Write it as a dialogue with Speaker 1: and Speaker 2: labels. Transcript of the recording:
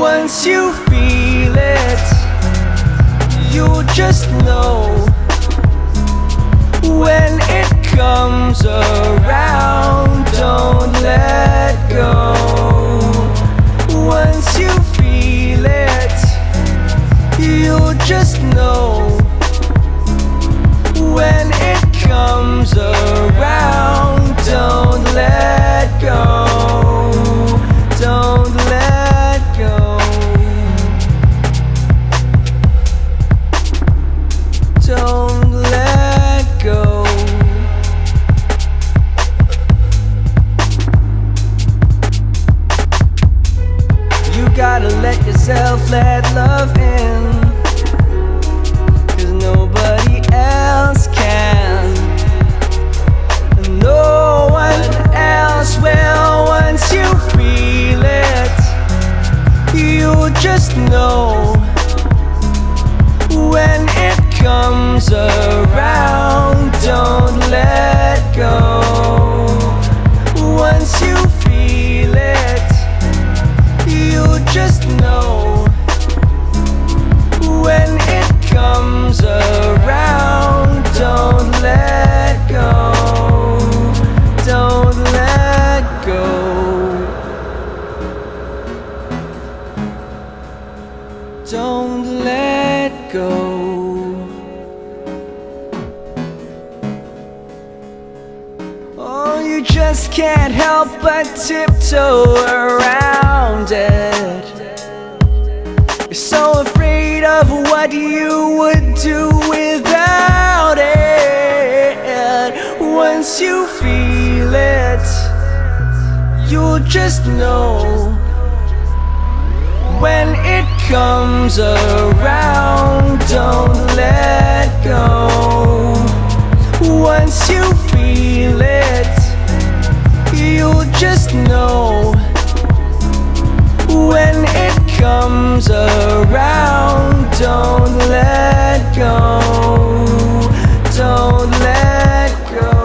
Speaker 1: Once you feel it, you'll just know let love in. Cause nobody else can. And no one else will once you feel it. You just know when it comes around. Just can't help but tiptoe around it. You're so afraid of what you would do without it. Once you feel it, you'll just know when it comes around. Don't let go. Once you go.